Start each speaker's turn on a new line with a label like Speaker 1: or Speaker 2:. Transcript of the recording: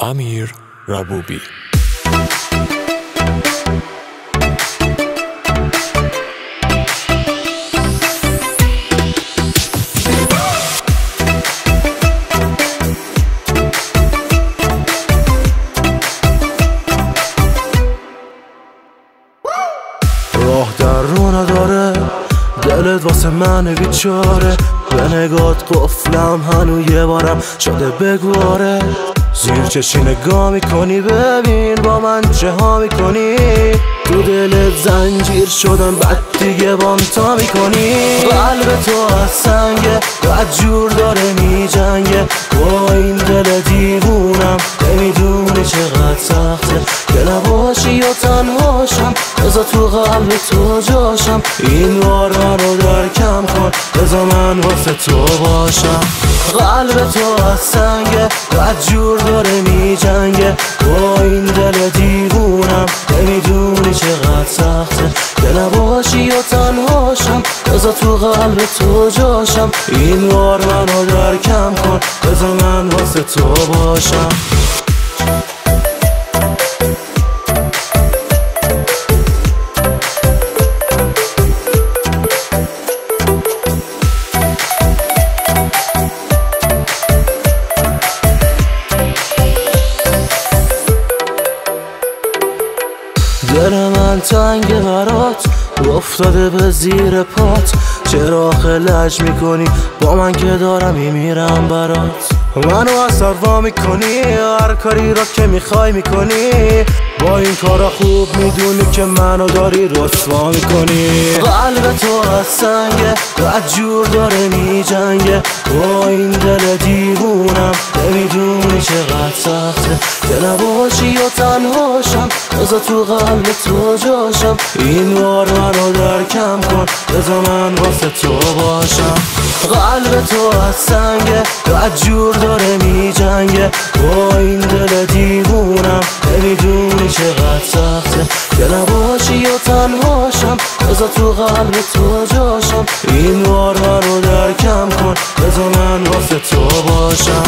Speaker 1: امیر ربوبی.
Speaker 2: راه در رو نداره دلت واسه من بیچاره. به نگات قفلم هنو یه بارم شده بگواره. زیر چشی نگاه می‌کنی ببین با من چه ها می‌کنی. تو دل زنجیر شدم بعد دیگه بام تا می‌کنی. قلب تو از سنگه بعد جور داره میجنگه. با این دل دیوونم نمی‌دونی چقدر سخته. و تنهاشم بزا تو قلب تو جاشم. این بار منو درکم کن. بزا من واسه تو باشم. قلب تو از سنگه. بعد جور داره میجنگه. با این دل دیوونم. نمی‌دونی چقدر سخته. که نباشی و تنهاشم بزا تو قلب تو جاشم. این بار منو درکم کن. بزا من واسه تو باشم. دل من تنگ برات افتاده به زیر پات. چرا خلج می‌کنی؟ با من که دارم میمیرم برات. منو اثر وا می‌کنی هر کاری را که می‌خوای می‌کنی. با این کارا خوب می‌دونی که منو داری رسوا می‌کنی. قلب تو از سنگه بعد جور داره میجنگه. با این دل دیوونم که نباشی و تنهاشم بزا تو قلب تو جاشم این بار منو درکم کن. بزا من واسه تو باشم. قلب تو از سنگه بعد جور داره میجنگه با این دل دیوونم. نمی‌دونی چقدر سخته. که نباشی و تنهاشم بزا تو قلب تو جاشم این بار منو درکم کن. بزا من واسه تو باشم.